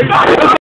Everybody!